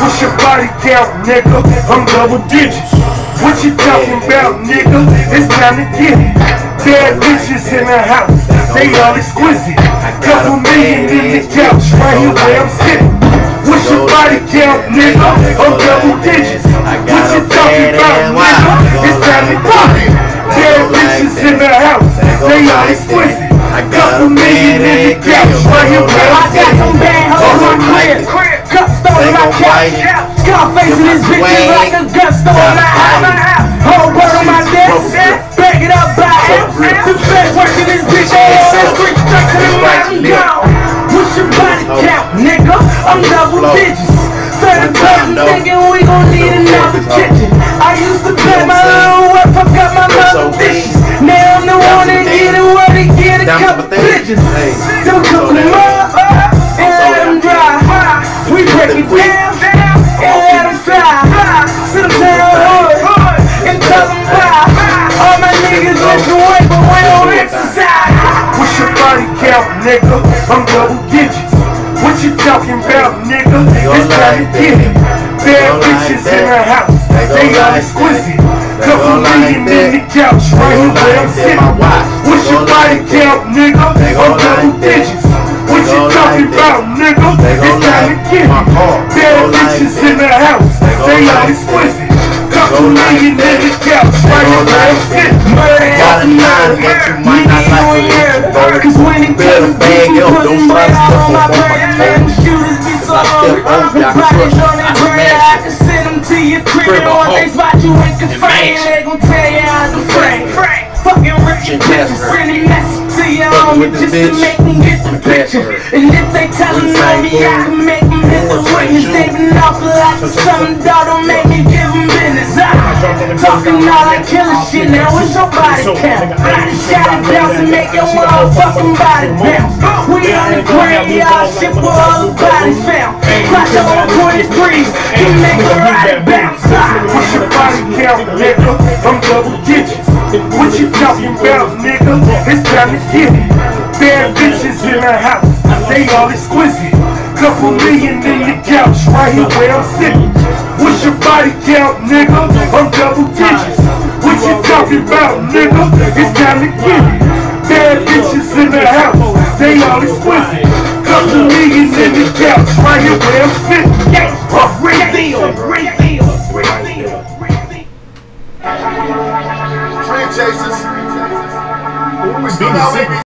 Push your body down, nigga. I'm double digits. What you talking about, nigga? It's time to get it. Bad bitches in the house, they all exquisite. Couple million in the couch, right here where I'm sitting. What's your body count, nigga? I'm double digits. What you talking about, nigga? It's time to get it. Bad bitches in the house, they all exquisite. Couch. Scarface in this bitch like a gun store in my house. Whole world on my desk. Bag it up by half. The best work in this bitch. All on the street. Straight to the mountain gone. What's your body count, nigga? I'm double digits. Nigga? I'm double digits. What you talking about, nigga? It's time to get it. Bad bitches in the house, they all exquisite. Couple million in the couch, right here where I'm sitting. What's your body count, nigga? I'm double digits. What you talking about, nigga? It's time to get it. Bad bitches in the house, they all exquisite. Couple million in the couch, right here where I'm sitting. My stuff up on brain, man, shooters be so I step hungry. over, The I can on their I can brain, I can send them to your crib. Crib Or they spot you in the And frame, they gon' tell you how to frame. Fucking rich Shit, bitches, pass send a message to your homie just to make them get the And picture. And if they tellin' on me, I can make them hit the ring. shoe. Saving off like the summer dog, don't make Talking all that killer shit, now it's your body count. Shot it bounce and make your motherfucking body bounce. We on the graveyard shit where all the bodies found. Crash on 23, you make a ride bounce. What's your body count, nigga? I'm double digits. What you talking about, nigga? It's time to get it. Bad bitches in the house, they all exquisite. Couple million in the couch, right here where I'm sitting. What's your body count, nigga? I'm double digits. What you talking about, nigga? It's time to get it. Bad bitches in the house, they all exquisite. Couple millions in the couch, right here where I'm sitting. Yes, great deal, great deal, great deal. Franchises. Who is the